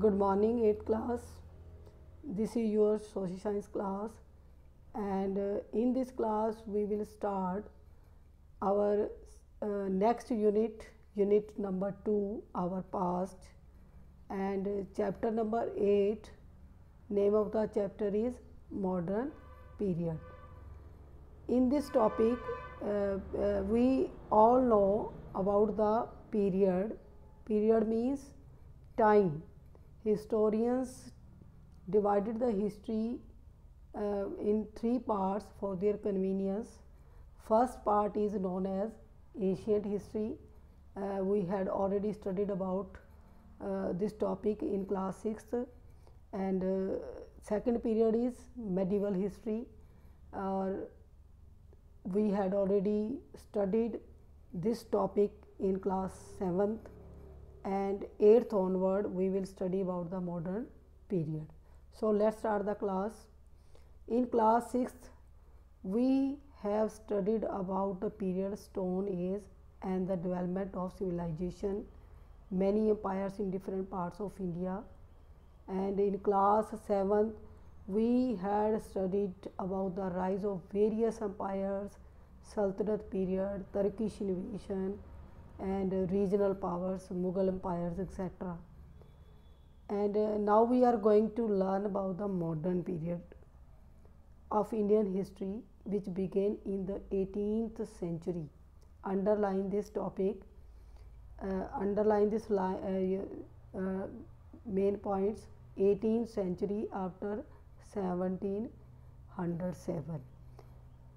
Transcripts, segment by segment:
good morning 8th class. This is your social science class. And uh, in this class we will start our uh, next unit unit number 2 our past. And uh, chapter number 8 name of the chapter is modern period. In this topic uh, uh, we all know about the period. Period means time historians divided the history uh, in three parts for their convenience. First part is known as ancient history. Uh, we had already studied about uh, this topic in class 6th and uh, second period is medieval history. Or we had already studied this topic in class 7th and 8th onward we will study about the modern period. So, let us start the class. In class 6th we have studied about the period stone age and the development of civilization, many empires in different parts of India and in class 7th we had studied about the rise of various empires, Sultanate period, Turkish invasion and regional powers, Mughal empires etc. And uh, now we are going to learn about the modern period of Indian history which began in the 18th century. Underline this topic, uh, underline this uh, uh, main points 18th century after 1707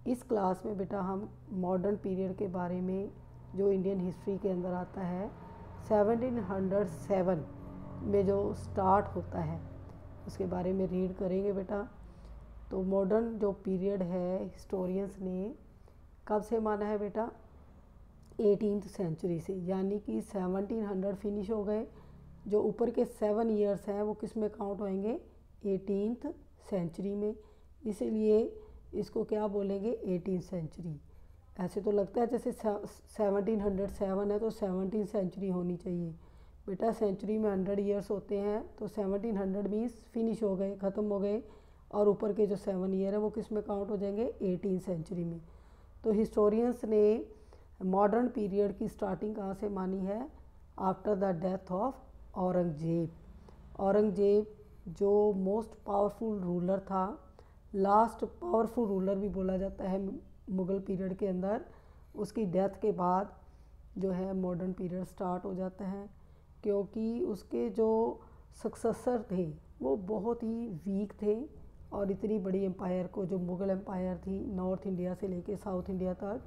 इस class में बेटा हम modern period के बारे में जो Indian history के अंदर आता है 1707 में जो स्टार्ट होता है, उसके बारे में रीड करेंगे बेटा। तो मॉडर्न जो पीरियड है हिस्टोरियंस ने कब से माना है बेटा? एटीन सेंचुरी से, यानी कि 1700 फिनिश हो गए। जो ऊपर के सेवन ईयर्स हैं, वो किसमें काउंट होएँगे? एटीनथ सेंचुरी में। इसीलिए इसको क्या बोलेंगे? एटीन सेंचुरी ऐसे तो लगता है जैसे सेवनटीन हंड्रेड सेवन है तो सेवनटीन सेंचुरी होनी चाहिए। बेटा सेंचुरी में हंड्रेड ईयर्स होते हैं तो सेवनटीन हंड्रेड मीन्स फिनिश हो गए, ख़त्म हो गए, और ऊपर के जो सेवन ईयर है वो किसमें काउंट हो जाएँगे? एटीन सेंचुरी में। तो हिस्टोरियंस ने मॉडर्न पीरियड की स्टार्टिंग कहाँ से मानी है? After the death of Aurangzeb. Aurangzeb जो मोस्ट पावरफुल रूलर था लास्ट पावरफुल रूलर भी बोला जाता है मुग़ल पीरियड के अंदर, उसकी डेथ के बाद जो है मॉडर्न पीरियड स्टार्ट हो जाता है, क्योंकि उसके जो सक्सेसर थे, वो बहुत ही वीक थे और इतनी बड़ी एम्पायर को, जो मुग़ल एम्पायर थी नॉर्थ इंडिया से लेके साउथ इंडिया तक,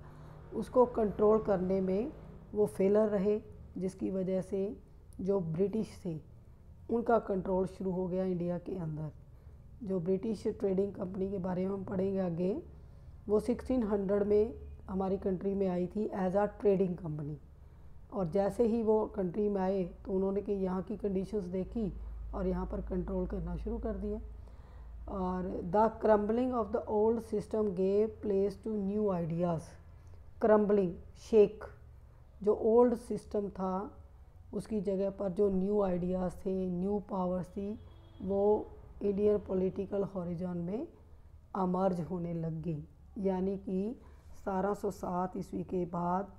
उसको कंट्रोल करने में वो फेलर रहे, जिसकी वजह से जो ब्रिटिश थे, उनका कंट्रोल शुरू हो गया इंडिया के अंदर। जो ब्रिटिश ट्रेडिंग कंपनी के बारे में हम पढ़ेंगे आगे वो 1600 में हमारी कंट्री में आई थी एज आ ट्रेडिंग कंपनी और जैसे ही वो कंट्री में आए तो उन्होंने कि यहाँ की कंडीशंस देखी और यहाँ पर कंट्रोल करना शुरू कर दिया और the crumbling of the old system gave place to new ideas crumbling shake जो ओल्ड सिस्टम था, उसकी जगह पर जो न्यू आइडियाज़ थे न्यू पावर्स थी, वो इंडियन पॉलिटिकल हॉरिजॉन में अमर्ज होने लग गई। यानी कि 1707 ईस्वी के बाद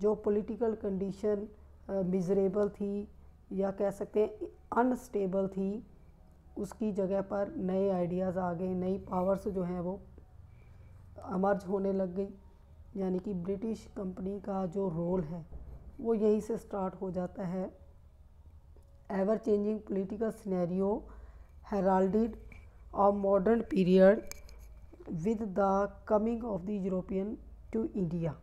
जो पॉलिटिकल कंडीशन मिजरेबल थी या कह सकते हैं अनस्टेबल थी, उसकी जगह पर नए आइडियाज़ आ गए, नई पावर्स जो हैं वो अमर्ज होने लग गई। यानी कि ब्रिटिश कंपनी का जो रोल है, वो यहीं से स्टार्ट हो जाता है। Ever changing political scenario heralded of modern period with the coming of the European to India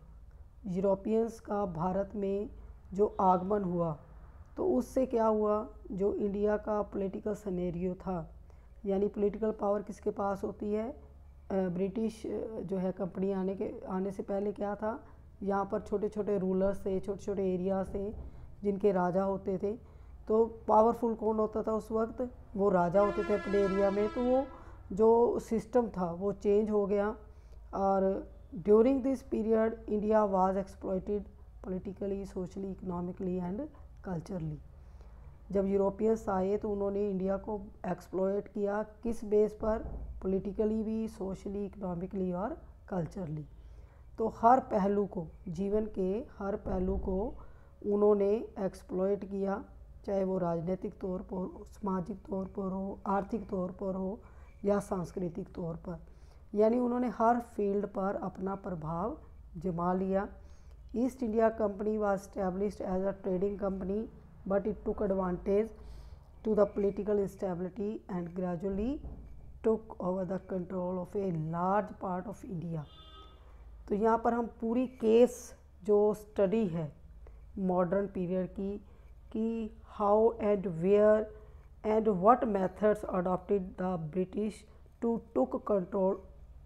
Europeans का भारत में जो आगमन हुआ तो उससे क्या हुआ? जो इंडिया का पॉलिटिकल सनेरियो था, यानी पॉलिटिकल पावर किसके पास होती है? ब्रिटिश जो है कंपनी आने के, आने से पहले क्या था? यहाँ पर छोटे छोटे रूलर्स थे छोटे छोटे एरियाज़ थे, जिनके राजा होते थे। तो पावरफुल कौन होता था उस वक्त? वो राजा होते थे अपने एरिया में तो वो जो सिस्टम था, वो चेंज हो गया और during this period India was exploited politically socially economically and culturally जब यूरोपियंस आए तो उन्होंने इंडिया को एक्सप्लोइट किया किस बेस पर? पॉलिटिकली भी सोशली इकोनॉमिकली और कल्चरली तो हर पहलू को, जीवन के हर पहलू को उन्होंने एक्सप्लोइट किया, चाहे वो राजनीतिक तौर पर हो, सामाजिक तौर पर हो, आर्थिक तौर पर हो या सांस्कृतिक तौर पर। यानी उन्होंने हर फ़ील्ड पर अपना प्रभाव जमा लिया। East India Company was established as a trading company but it took advantage to the political instability and gradually took over the control of a large part of India तो यहाँ पर हम पूरी केस जो स्टडी है modern period की, कि how and where and what methods adopted the British to took control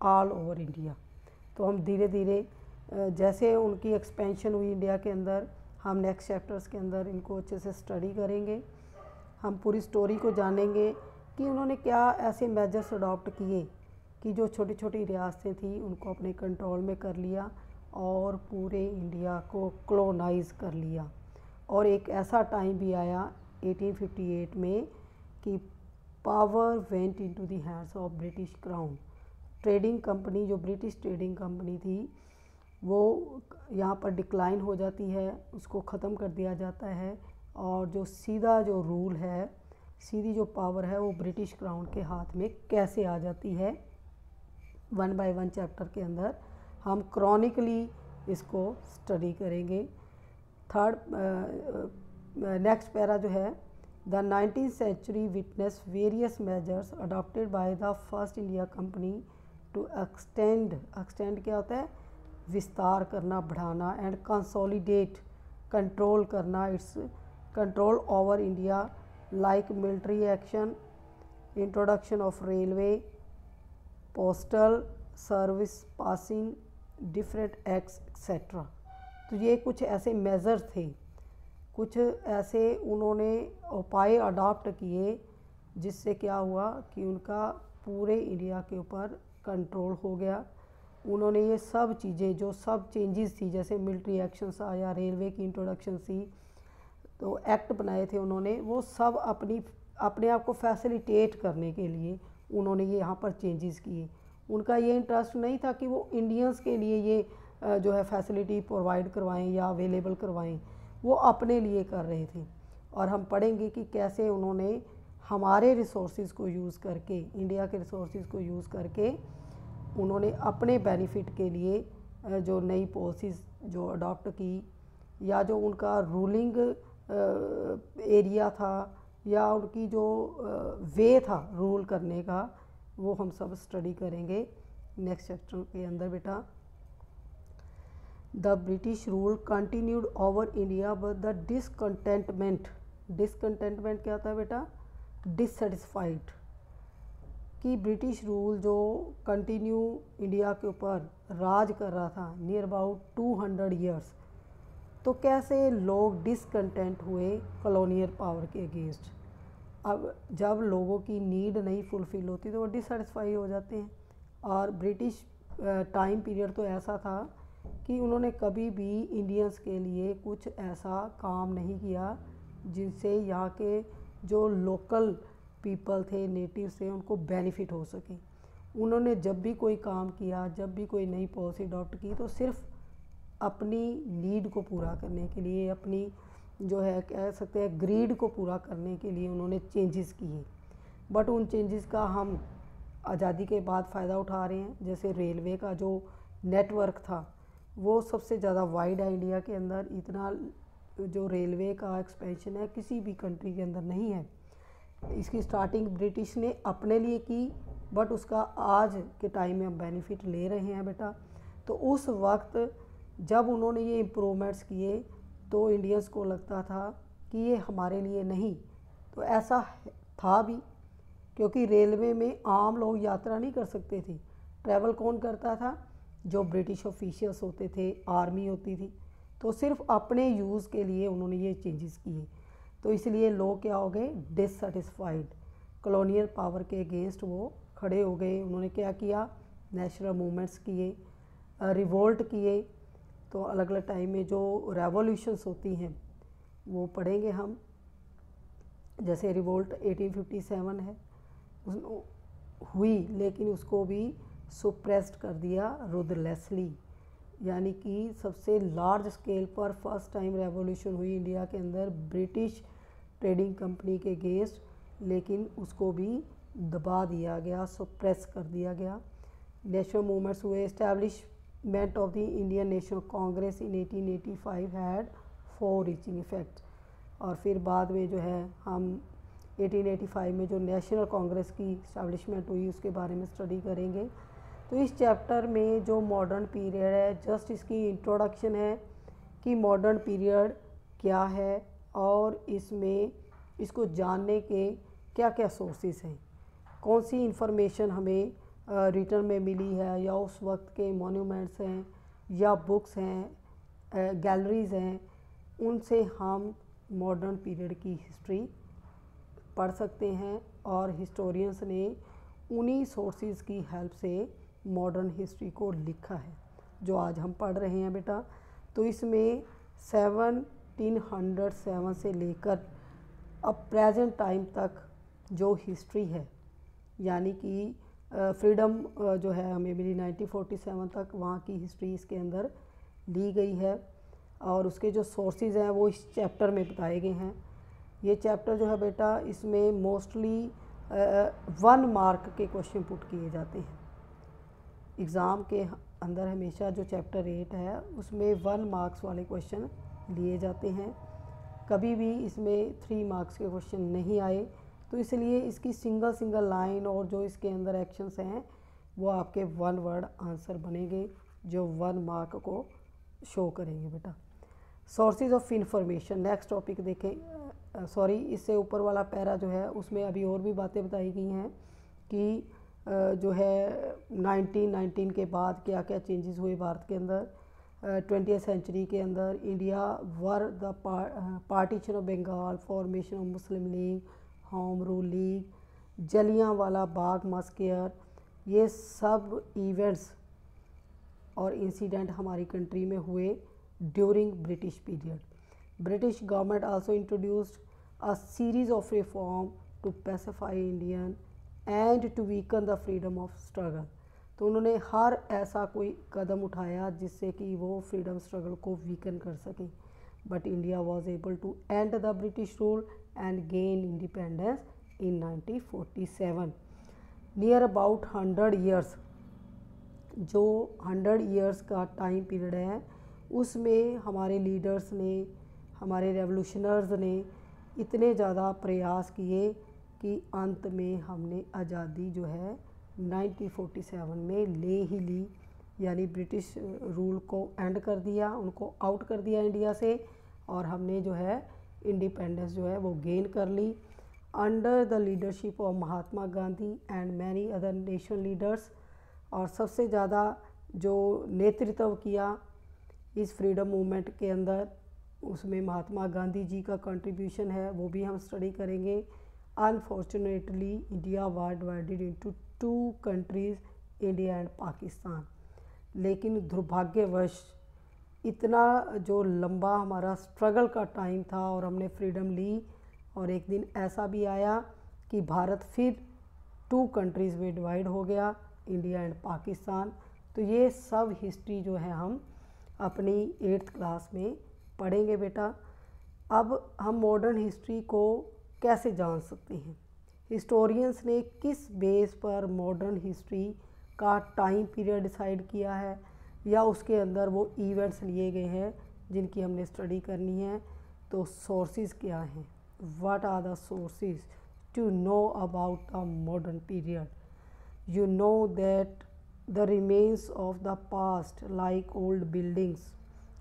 all over India तो हम धीरे धीरे जैसे उनकी एक्सपेंशन हुई इंडिया के अंदर, हम नेक्स्ट चैप्टर्स के अंदर इनको अच्छे से स्टडी करेंगे। हम पूरी स्टोरी को जानेंगे कि उन्होंने क्या ऐसे मेजर्स अडॉप्ट किए कि जो छोटी छोटी रियासतें थी, उनको अपने कंट्रोल में कर लिया और पूरे इंडिया को क्लोनाइज कर लिया। और एक ऐसा टाइम भी आया 1858 में कि power went into the hands of British crown trading company जो ब्रिटिश ट्रेडिंग कंपनी थी, वो यहाँ पर डिक्लाइन हो जाती है, उसको ख़त्म कर दिया जाता है और जो सीधा जो रूल है, सीधी जो पावर है, वो ब्रिटिश क्राउन के हाथ में कैसे आ जाती है? वन बाय वन चैप्टर के अंदर हम क्रॉनिकली इसको स्टडी करेंगे। थर्ड नेक्स्ट पैरा जो है the nineteen century witness various measures adopted by the first India company to extend extend क्या होता है? विस्तार करना, बढ़ाना एंड कंसोलिडेट कंट्रोल करना its control over India like military action introduction of railway postal service passing different acts etcetera तो ये कुछ ऐसे मेज़र थे। कुछ ऐसे उन्होंने उपाय अडॉप्ट किए जिससे क्या हुआ कि उनका पूरे इंडिया के ऊपर कंट्रोल हो गया। उन्होंने ये सब चीज़ें, जो सब चेंजेस थी, जैसे मिलिट्री एक्शंस आया रेलवे की इंट्रोडक्शन थी तो एक्ट बनाए थे उन्होंने, वो सब अपनी, अपने आप को फैसिलिटेट करने के लिए उन्होंने ये यहाँ पर चेंजेस किए। उनका ये इंटरेस्ट नहीं था कि वो इंडियंस के लिए ये जो है फैसिलिटी प्रोवाइड करवाएँ या अवेलेबल करवाएँ। वो अपने लिए कर रहे थे। और हम पढ़ेंगे कि कैसे उन्होंने हमारे रिसोर्स को यूज़ करके इंडिया के रिसोर्स को यूज़ करके उन्होंने अपने बेनिफिट के लिए जो नई पॉलिसीज़ जो अडॉप्ट की या जो उनका रूलिंग एरिया था या उनकी जो वे था रूल करने का, वो हम सब स्टडी करेंगे। नेक्स्ट चैप्टर के अंदर बेटा। The British rule continued over India but the discontentment discontentment क्या होता है बेटा? डिससेटिस्फाइड कि ब्रिटिश रूल जो कंटिन्यू इंडिया के ऊपर राज कर रहा था near about two hundred years तो कैसे लोग डिसकंटेंट हुए कॉलोनियल पावर के अगेंस्ट अब जब लोगों की नीड नहीं फुलफ़िल होती तो वो डिससेटिस्फाई हो जाते हैं। और ब्रिटिश टाइम पीरियड तो ऐसा था कि उन्होंने कभी भी इंडियंस के लिए कुछ ऐसा काम नहीं किया जिनसे यहाँ के जो लोकल पीपल थे नेटिव थे, उनको बेनिफिट हो सके। उन्होंने जब भी कोई काम किया, जब भी कोई नई पॉलिसी अडॉप्ट की तो सिर्फ़ अपनी नीड को पूरा करने के लिए, अपनी जो है, कह सकते हैं ग्रीड को पूरा करने के लिए उन्होंने चेंजेस किए बट उन चेंजेस का हम आज़ादी के बाद फ़ायदा उठा रहे हैं। जैसे रेलवे का जो नेटवर्क था वो सबसे ज़्यादा वाइड है इंडिया के अंदर इतना जो रेलवे का एक्सपेंशन है, किसी भी कंट्री के अंदर नहीं है। इसकी स्टार्टिंग ब्रिटिश ने अपने लिए की बट उसका आज के टाइम में हम बेनिफिट ले रहे हैं बेटा। तो उस वक्त जब उन्होंने ये इम्प्रूवमेंट्स किए तो इंडियंस को लगता था कि ये हमारे लिए नहीं। तो ऐसा था भी, क्योंकि रेलवे में आम लोग यात्रा नहीं कर सकते थे। ट्रैवल कौन करता था? जो ब्रिटिश ऑफिशियल्स होते थे आर्मी होती थी तो सिर्फ़ अपने यूज़ के लिए उन्होंने ये चेंजेस किए। तो इसलिए लोग क्या हो गए? डिससेटिस्फाइड कॉलोनियल पावर के अगेंस्ट वो खड़े हो गए। उन्होंने क्या किया? नेशनल मूवमेंट्स किए रिवोल्ट किए। तो अलग अलग टाइम में जो रेवोल्यूशंस होती हैं, वो पढ़ेंगे हम। जैसे रिवोल्ट 1857 है हुई, लेकिन उसको भी सुप्रेस्ड कर दिया रुदलेसली यानी कि सबसे लार्ज स्केल पर फ़र्स्ट टाइम रेवोल्यूशन हुई इंडिया के अंदर ब्रिटिश ट्रेडिंग कंपनी के गेस्ट लेकिन उसको भी दबा दिया गया सुप्रेस कर दिया गया। नेशनल मूवमेंट्स हुए। Establishment of the Indian National Congress in 1885 had far reaching effect और फिर बाद में जो है, हम 1885 में जो नेशनल कांग्रेस की इस्टेब्लिशमेंट हुई, उसके बारे में स्टडी करेंगे। तो इस चैप्टर में जो मॉडर्न पीरियड है जस्ट इसकी इंट्रोडक्शन है कि मॉडर्न पीरियड क्या है और इसमें इसको जानने के क्या क्या सोर्सेस हैं। कौन सी इंफॉर्मेशन हमें रिटर्न में मिली है या उस वक्त के मोन्यूमेंट्स हैं या बुक्स हैं गैलरीज हैं, उनसे हम मॉडर्न पीरियड की हिस्ट्री पढ़ सकते हैं और हिस्टोरियंस ने उन्हीं सोर्सेज की हेल्प से मॉडर्न हिस्ट्री को लिखा है, जो आज हम पढ़ रहे हैं बेटा। तो इसमें सेवनटीन हंड्रेड सेवन से लेकर अब प्रेजेंट टाइम तक जो हिस्ट्री है, यानी कि फ्रीडम जो है हमें मिली 1947 तक, वहाँ की हिस्ट्री इसके अंदर ली गई है। और उसके जो सोर्सेज हैं, वो इस चैप्टर में बताए गए हैं। ये चैप्टर जो है बेटा, इसमें मोस्टली वन मार्क के क्वेश्चन पुट किए जाते हैं। एग्ज़ाम के अंदर हमेशा जो चैप्टर एट है, उसमें वन मार्क्स वाले क्वेश्चन लिए जाते हैं। कभी भी इसमें थ्री मार्क्स के क्वेश्चन नहीं आए तो इसलिए इसकी सिंगल सिंगल लाइन और जो इसके अंदर एक्शंस हैं, वो आपके वन वर्ड आंसर बनेंगे, जो वन मार्क को शो करेंगे बेटा। Sources of information next topic देखें। सॉरी इससे ऊपर वाला पैरा जो है, उसमें अभी और भी बातें बताई गई हैं कि जो है, नाइनटीन नाइनटीन के बाद क्या क्या चेंजेस हुए भारत के अंदर? ट्वेंटी सेंचुरी के अंदर India were the partition of Bengal formation of Muslim League Home Rule League Jallianwala Bagh massacre ये सब इवेंट्स और इंसिडेंट हमारी कंट्री में हुए during British period British government also introduced a series of reform to pacify Indian and to weaken the freedom of struggle तो उन्होंने हर ऐसा कोई कदम उठाया जिससे कि वो फ्रीडम स्ट्रगल को वीकन कर सकें। But India was able to end the British rule and gain independence in 1947 near about hundred years जो हंड्रेड ईयर्स का टाइम पीरियड है, उसमें हमारे लीडर्स ने, हमारे रेवोल्यूशनर्स ने इतने ज़्यादा प्रयास किए कि अंत में हमने आज़ादी जो है 1947 में ले ही ली। यानी ब्रिटिश रूल को एंड कर दिया, उनको आउट कर दिया इंडिया से और हमने जो है इंडिपेंडेंस जो है वो गेन कर ली। Under the leadership of Mahatma Gandhi and many other national leaders और सबसे ज़्यादा जो नेतृत्व किया इस फ्रीडम मूवमेंट के अंदर, उसमें महात्मा गांधी जी का कंट्रीब्यूशन है, वो भी हम स्टडी करेंगे। Unfortunately India was divided into two countries India and Pakistan लेकिन दुर्भाग्यवश, इतना जो लंबा हमारा स्ट्रगल का टाइम था और हमने फ्रीडम ली, और एक दिन ऐसा भी आया कि भारत फिर टू कंट्रीज़ में डिवाइड हो गया इंडिया एंड पाकिस्तान तो ये सब हिस्ट्री जो है हम अपनी एट्थ क्लास में पढ़ेंगे बेटा। अब हम मॉडर्न हिस्ट्री को कैसे जान सकते हैं? हिस्टोरियंस ने किस बेस पर मॉडर्न हिस्ट्री का टाइम पीरियड डिसाइड किया है? या उसके अंदर वो इवेंट्स लिए गए हैं, जिनकी हमने स्टडी करनी है? तो सोर्सेज क्या हैं? What are the sources to know about the modern period you know that the remains of the past like old buildings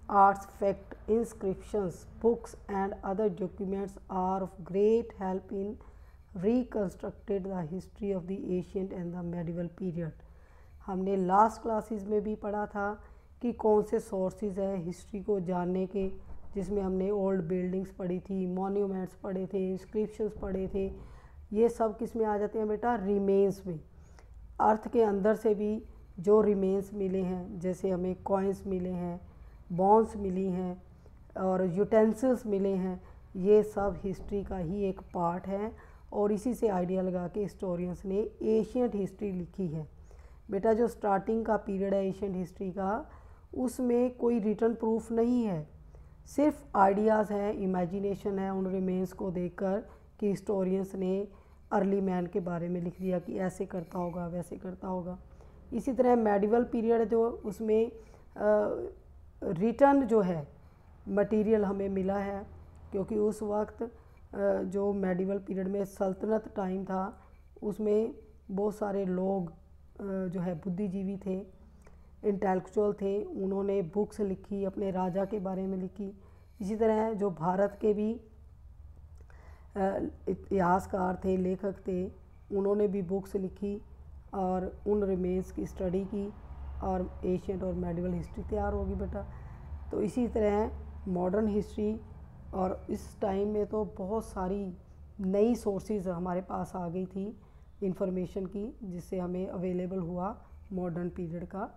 artifacts, inscriptions, books and other documents are of great help in reconstructed the history of the ancient and the medieval period. हमने last classes में भी पढ़ा था कि कौन से sources हैं history को जानने के जिसमें हमने ओल्ड बिल्डिंग्स पढ़ी थी मॉन्यूमेंट्स पढ़े थे इंस्क्रिप्शंस पढ़े थे। ये सब किसमें आ जाते हैं बेटा? रिमेन्स में। अर्थ के अंदर से भी जो रिमेन्स मिले हैं जैसे हमें कॉइन्स मिले हैं बॉन्स मिली हैं और यूटेंसिल्स मिले हैं, ये सब हिस्ट्री का ही एक पार्ट है और इसी से आइडिया लगा के हिस्टोरियंस ने एशियंट हिस्ट्री लिखी है। बेटा, जो स्टार्टिंग का पीरियड है एशियंट हिस्ट्री का, उसमें कोई रिटर्न प्रूफ नहीं है। सिर्फ़ आइडियाज़ हैं इमेजिनेशन है, उन रिमेन्स को देखकर कि हिस्टोरियंस ने अर्ली मैन के बारे में लिख दिया कि ऐसे करता होगा, वैसे करता होगा। इसी तरह मेडिवल पीरियड जो, उसमें रिटर्न जो है मटेरियल हमें मिला है, क्योंकि उस वक्त जो मेडिवल पीरियड में सल्तनत टाइम था, उसमें बहुत सारे लोग जो है बुद्धिजीवी थे इंटेलेक्चुअल थे, उन्होंने बुक्स लिखी, अपने राजा के बारे में लिखी। इसी तरह जो भारत के भी इतिहासकार थे, लेखक थे, उन्होंने भी बुक्स लिखी और उन रिमेन्स की स्टडी की। और एशियंट और मेडिवल हिस्ट्री तैयार होगी बेटा। तो इसी तरह मॉडर्न हिस्ट्री और इस टाइम में तो बहुत सारी नई सोर्सेज हमारे पास आ गई थी इंफॉर्मेशन की, जिससे हमें अवेलेबल हुआ मॉडर्न पीरियड का,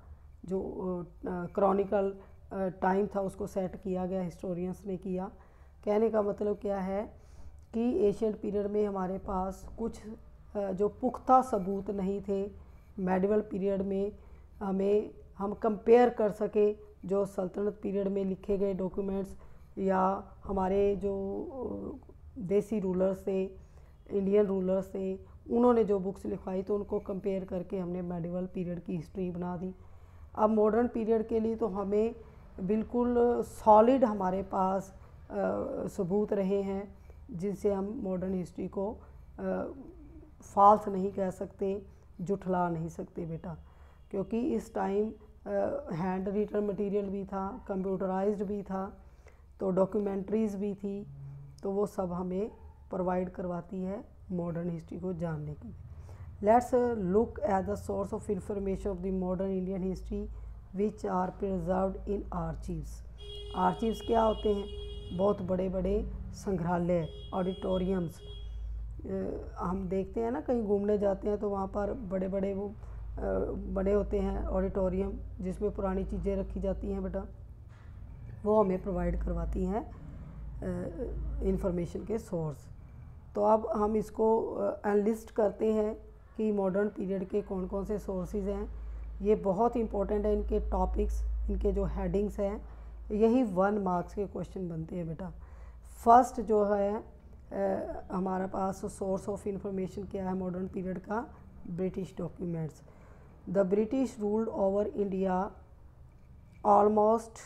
जो क्रॉनिकल टाइम था उसको सेट किया गया हिस्टोरियंस ने किया। कहने का मतलब क्या है कि एशियंट पीरियड में हमारे पास कुछ जो पुख्ता सबूत नहीं थे मेडिवल पीरियड में हमें हम कंपेयर कर सके जो सल्तनत पीरियड में लिखे गए डॉक्यूमेंट्स या हमारे जो देसी रूलर्स थे इंडियन रूलर्स थे, उन्होंने जो बुक्स लिखवाई तो उनको कंपेयर करके हमने मेडिवल पीरियड की हिस्ट्री बना दी। अब मॉडर्न पीरियड के लिए तो हमें बिल्कुल सॉलिड हमारे पास सबूत रहे हैं, जिनसे हम मॉडर्न हिस्ट्री को फॉल्स नहीं कह सकते, जुठला नहीं सकते बेटा। क्योंकि इस टाइम हैंड रिटन मटेरियल भी था कंप्यूटराइज्ड भी था तो डॉक्यूमेंट्रीज़ भी थी तो वो सब हमें प्रोवाइड करवाती है मॉडर्न हिस्ट्री को जानने के लिए। Let's look at the source of information of the modern Indian history which are preserve in archives archives क्या होते हैं? बहुत बड़े बड़े संग्रहालय ऑडिटोरियम्स हम देखते हैं ना, कहीं घूमने जाते हैं तो वहाँ पर बड़े बड़े वो बड़े होते हैं ऑडिटोरियम जिसमें पुरानी चीज़ें रखी जाती हैं बेटा। वो हमें प्रोवाइड करवाती हैं इंफॉर्मेशन के सोर्स तो अब हम इसको एनलिस्ट करते हैं कि मॉडर्न पीरियड के कौन कौन से सोर्सेज हैं। ये बहुत इंपॉर्टेंट है इनके टॉपिक्स इनके जो हेडिंग्स हैं। यही वन मार्क्स के क्वेश्चन बनते हैं बेटा। फ़र्स्ट जो है आ, हमारा पास सोर्स ऑफ़ इंफॉर्मेशन क्या है मॉडर्न पीरियड का? British documents the British ruled over India almost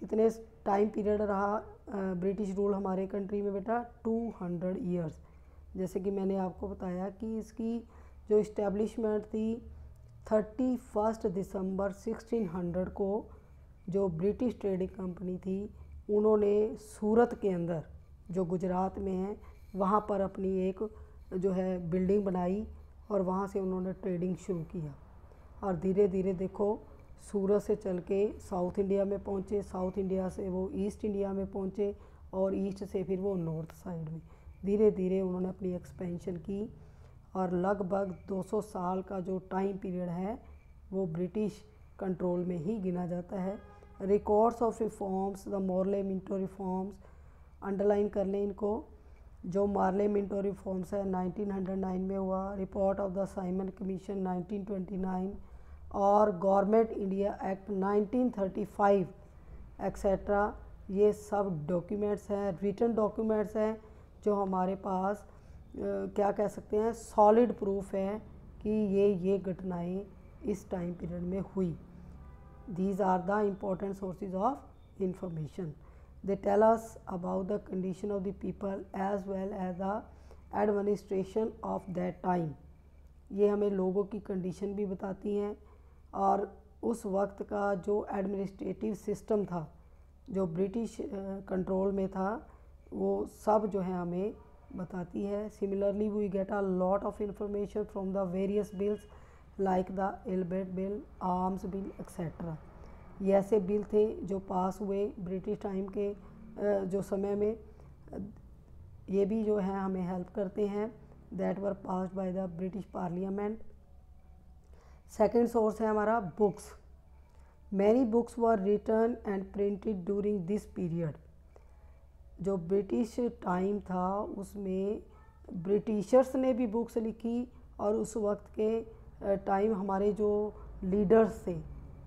कितने टाइम पीरियड रहा ब्रिटिश रूल हमारे कंट्री में बेटा? टू हंड्रेड ईयर्स जैसे कि मैंने आपको बताया कि इसकी जो इस्टेब्लिशमेंट थी thirty first December sixteen hundred को जो ब्रिटिश ट्रेडिंग कंपनी थी, उन्होंने सूरत के अंदर, जो गुजरात में है, वहाँ पर अपनी एक जो है बिल्डिंग बनाई। और वहाँ से उन्होंने ट्रेडिंग शुरू किया। और धीरे धीरे देखो, सूरत से चल के साउथ इंडिया में पहुँचे, साउथ इंडिया से वो ईस्ट इंडिया में पहुँचे और ईस्ट से फिर वो नॉर्थ साइड में। धीरे धीरे उन्होंने अपनी एक्सपेंशन की और लगभग 200 साल का जो टाइम पीरियड है, वो ब्रिटिश कंट्रोल में ही गिना जाता है। Records of reforms, the Morley Minto reforms, underline कर लें इनको। जो मार्ले मिंटो रिफॉर्म्स है 1909 में हुआ। Report of the Simon Commission 1929 और गवर्नमेंट इंडिया एक्ट 1935 एक्सेट्रा ये सब डॉक्यूमेंट्स हैं रिटर्न डॉक्यूमेंट्स हैं, जो हमारे पास क्या कह सकते हैं, सॉलिड प्रूफ है कि ये ये घटनाएँ इस टाइम पीरियड में हुई। These are the important sources of information they tell us about the condition of the people as well as the administration of that time ये हमें लोगों की कंडीशन भी बताती हैं और उस वक्त का जो एडमिनिस्ट्रेटिव सिस्टम था, जो ब्रिटिश कंट्रोल में था, वो सब जो है हमें बताती है। Similarly we get a lot of information from the various bills like the Ilbert bill arms bill etcetera ये ऐसे बिल थे जो पास हुए ब्रिटिश टाइम के जो समय में। ये भी जो है, हमें हेल्प करते हैं। That were pass by the British parliament second source है हमारा books many books were written and printed during this period जो ब्रिटिश टाइम था, उसमें ब्रिटिशर्स ने भी बुक्स लिखी और उस वक्त के टाइम हमारे जो लीडर्स थे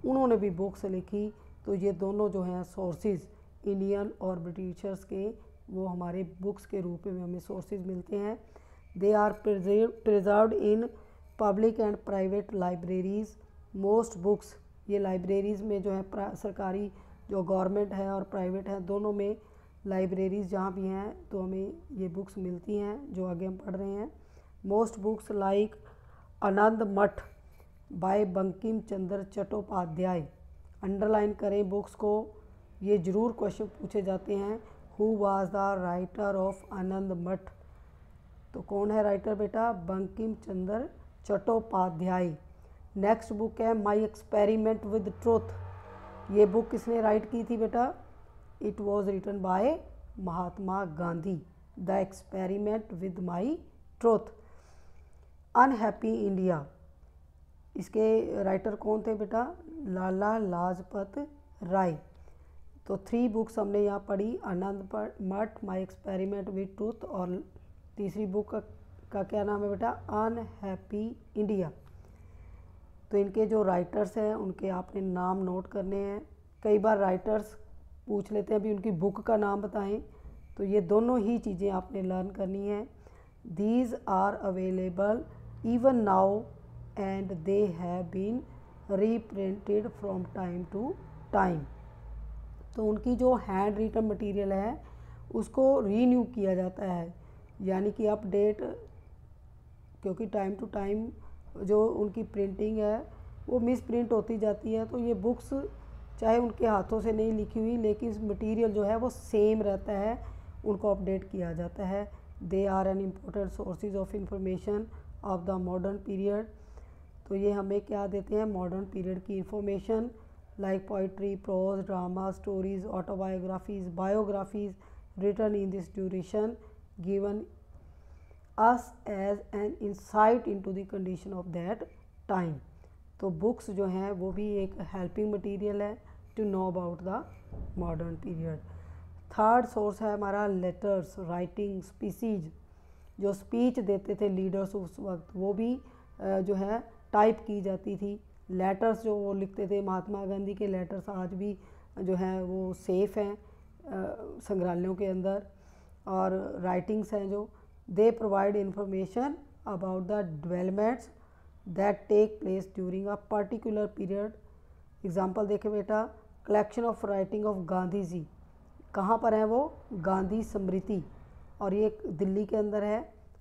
उन्होंने भी बुक्स लिखी। तो ये दोनों जो हैं सोर्सेज इंडियन और ब्रिटिशर्स के, वो हमारे बुक्स के रूप में हमें सोर्सेज मिलते हैं। They are preserve in public and private libraries most books ये लाइब्रेरीज़ में जो है सरकारी जो गवर्नमेंट है और प्राइवेट है, दोनों में लाइब्रेरीज़ जहाँ भी हैं तो हमें ये बुक्स मिलती हैं, जो आगे हम पढ़ रहे हैं। Most books like Anand Math by Bankim Chandra Chattopadhyay. Underline करें बुक्स को। ये ज़रूर क्वेश्चन पूछे जाते हैं who was the writer of Anand Math तो कौन है राइटर बेटा? बंकिम चंद्र चट्टोपाध्याय। नेक्स्ट बुक है माई एक्सपेरिमेंट विद ट्रुथ ये बुक किसने राइट की थी बेटा? It was written by Mahatma Gandhi. The experiment with my truth unhappy India इसके राइटर कौन थे बेटा? लाला लाजपत राय। तो थ्री बुक्स हमने यहाँ पढ़ी आनंद मठ माई एक्सपेरिमेंट विद ट्रूथ और तीसरी बुक का, का क्या नाम है बेटा? अनहैप्पी इंडिया तो इनके जो राइटर्स हैं उनके आपने नाम नोट करने हैं। कई बार राइटर्स पूछ लेते हैं अभी उनकी बुक का नाम बताएँ। तो ये दोनों ही चीज़ें आपने लर्न करनी है। These are available even now and they have been reprinted from time to time तो उनकी जो हैंड रिटन मटेरियल है, उसको रीन्यू किया जाता है। यानी कि अपडेट क्योंकि टाइम टू टाइम जो उनकी प्रिंटिंग है, वो मिस प्रिंट होती जाती है। तो ये बुक्स चाहे उनके हाथों से नहीं लिखी हुई, लेकिन मटेरियल जो है, वो सेम रहता है। उनको अपडेट किया जाता है। They are an important sources of information of the modern period तो ये हमें क्या देते हैं? मॉडर्न पीरियड की information like poetry prose drama stories autobiographies biographies written in this duration given us as an insight into condition of that time तो books जो हैं, वो भी एक हेल्पिंग मटीरियल है to know about the modern period third source है हमारा letters writing species जो स्पीच देते थे लीडर्स उस वक्त, वो भी जो है टाइप की जाती थी। लेटर्स जो वो लिखते थे, महात्मा गांधी के लेटर्स आज भी जो हैं वो सेफ़ हैं संग्रहालयों के अंदर। और राइटिंग्स हैं जो they provide information about the developments that take place during a particular period example देखें बेटा collection of writing of Gandhi ji कहाँ पर है वो? गांधी स्मृति और ये दिल्ली के अंदर है।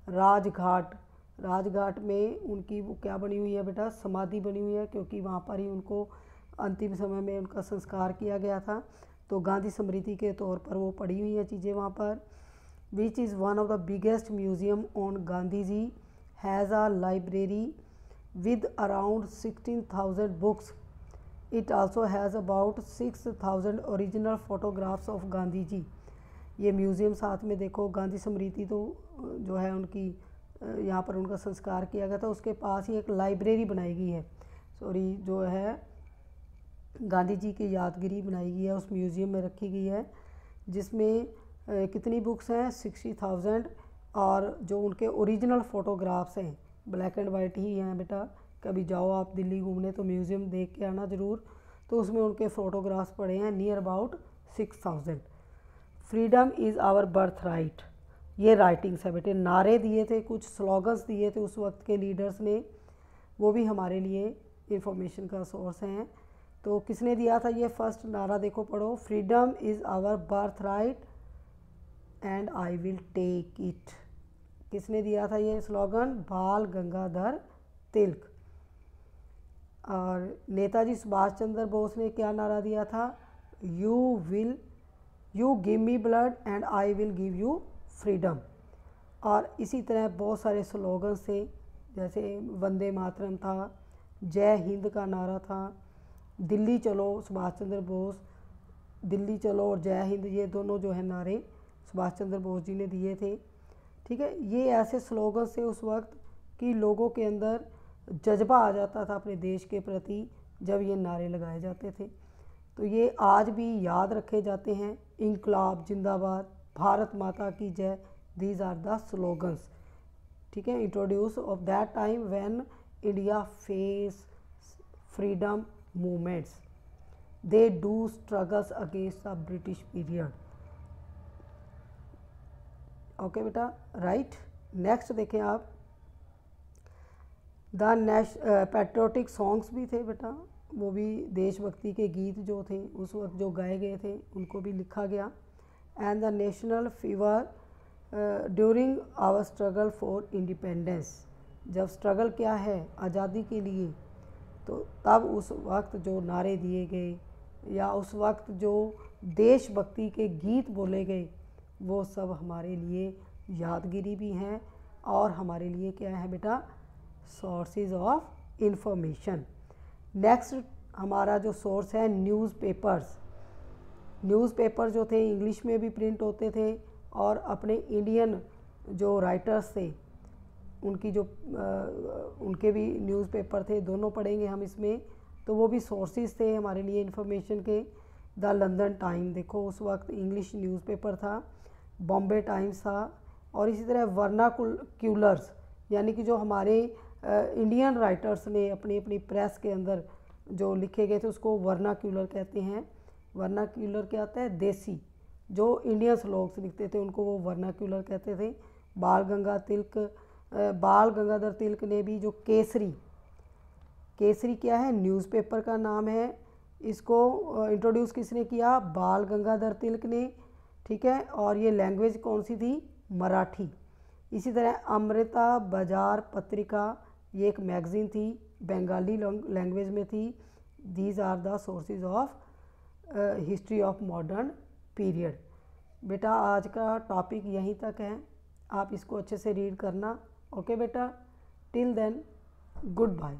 राजघाट। राजघाट में उनकी वो क्या बनी हुई है बेटा? समाधि बनी हुई है क्योंकि वहाँ पर ही उनको अंतिम समय में उनका संस्कार किया गया था। तो गांधी स्मृति के तौर पर वो पड़ी हुई हैं चीज़ें वहाँ पर। Which is one of the biggest museum on Gandhi ji has a library with around sixteen thousand books it also has about six thousand original photographs of Gandhi ji ये म्यूज़ियम साथ में देखो, गांधी स्मृति तो जो है उनकी यहाँ पर उनका संस्कार किया गया था, उसके पास ही एक लाइब्रेरी बनाई गई है। सॉरी, जो है गांधी जी की यादगिरी बनाई गई है, उस म्यूज़ियम में रखी गई है, जिसमें कितनी बुक्स हैं? सिक्सटी थाउज़ेंड और जो उनके ओरिजिनल फ़ोटोग्राफ्स हैं। ब्लैक एंड वाइट ही हैं बेटा। कभी जाओ आप दिल्ली घूमने तो म्यूज़ियम देख के आना ज़रूर। तो उसमें उनके फ़ोटोग्राफ्स पड़े हैं, near about six thousand. Freedom is our birth right ये राइटिंग्स है बेटे। नारे दिए थे, कुछ स्लोगन्स दिए थे उस वक्त के लीडर्स ने। वो भी हमारे लिए इंफॉर्मेशन का सोर्स हैं। तो किसने दिया था ये फ़र्स्ट नारा देखो पढ़ो। Freedom is our birth right and I will take it किसने दिया था ये स्लोगन बाल गंगाधर तिलक। और नेताजी सुभाष चंद्र बोस ने क्या नारा दिया था? You will you give me blood and I will give you freedom और इसी तरह बहुत सारे स्लोगन थे, जैसे वंदे मातरम था, जय हिंद का नारा था, दिल्ली चलो सुभाष चंद्र बोस, दिल्ली चलो और जय हिंद, ये दोनों जो है नारे सुभाष चंद्र बोस जी ने दिए थे। ठीक है, ये ऐसे स्लोगन से उस वक्त कि लोगों के अंदर जज्बा आ जाता था अपने देश के प्रति जब ये नारे लगाए जाते थे। तो ये आज भी याद रखे जाते हैं इनकलाब जिंदाबाद। भारत माता की जय। दीज आर द स्लोगन्स ठीक है? Introduce of that time when India face freedom movements they do struggles against the British period okay बेटा? राइट नेक्स्ट देखें आप। द नेश पेट्रोटिक सॉन्ग्स भी थे बेटा। वो भी देशभक्ति के गीत जो थे, उस वक्त जो गाए गए थे, उनको भी लिखा गया। And the national fever during our struggle for independence जब स्ट्रगल क्या है? आज़ादी के लिए। तो तब उस वक्त जो नारे दिए गए, या उस वक्त जो देशभक्ति के गीत बोले गए, वो सब हमारे लिए यादगिरी भी हैं और हमारे लिए क्या है बेटा? सोर्सेज ऑफ़ इंफॉर्मेशन नेक्स्ट हमारा जो सोर्स है न्यूज़पेपर्स न्यूज़पेपर जो थे इंग्लिश में भी प्रिंट होते थे और अपने इंडियन जो राइटर्स थे उनकी जो आ, उनके भी न्यूज़पेपर थे दोनों पढ़ेंगे हम इसमें। तो वो भी सोर्सेज थे हमारे लिए इंफॉर्मेशन के। द लंदन टाइम देखो उस वक्त इंग्लिश न्यूज़पेपर था बॉम्बे टाइम्स था और इसी तरह वर्ना क्यूलर्स यानी कि जो हमारे इंडियन राइटर्स ने अपनी अपनी प्रेस के अंदर जो लिखे गए थे उसको वर्ना क्यूलर कहते हैं। वर्नाक्यूलर क्या आता है? देसी। जो इंडियंस लोग लिखते थे, उनको वो वर्नाक्यूलर कहते थे। बाल गंगा तिलक बाल गंगाधर तिलक ने भी जो केसरी केसरी क्या है? न्यूज़पेपर का नाम है। इसको इंट्रोड्यूस किसने किया? बाल गंगाधर तिलक ने, ठीक है? और ये लैंग्वेज कौन सी थी? मराठी। इसी तरह अमृता बाज़ार पत्रिका, ये एक मैगज़ीन थी, बंगाली लैंग्वेज में थी। These are the sources of history of modern period बेटा, आज का टॉपिक यहीं तक है। आप इसको अच्छे से रीड करना। ओके बेटा? Till then good bye